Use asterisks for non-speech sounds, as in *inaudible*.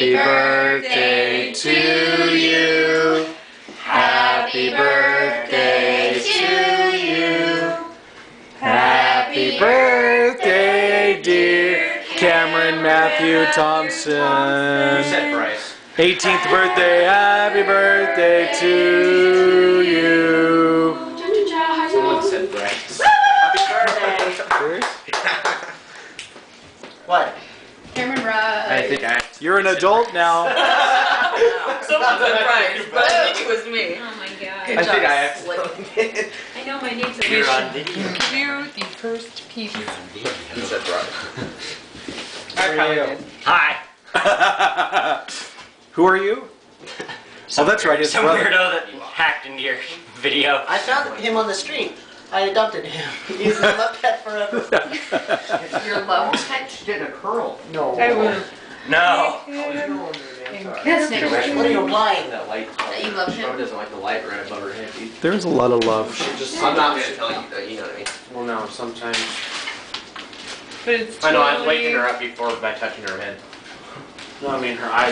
Happy birthday to you. Happy birthday to you. Happy birthday, dear Cameron Matthew Thompson. Bryce. 18th birthday, happy birthday to you. Someone said Bryce. Happy birthday. *laughs* What? Cameron I Rudd. think I. You're an adult now. Someone said Bryce, but I think it was me. Oh my god. Good I job, think I Slick. *laughs* I know my name's You're on video. You, the first piece. He said Bryce. I probably did. Hi. *laughs* Who are you? Oh, that's right, his Some brother. weirdo that hacked into your *laughs* video. I found him on the street. I adopted him. *laughs* He's my love pet forever. *laughs* Your love pet. Getting a curl. No. I will. No. That's next What are you implying? That light. That you love him. Bro doesn't like the light right above her head, dude. There's a lot of love. I'm not gonna tell you that, you know what I mean. Well, no, sometimes. But it's I know, I've totally- waking her up before by touching her head. No, I mean her eyes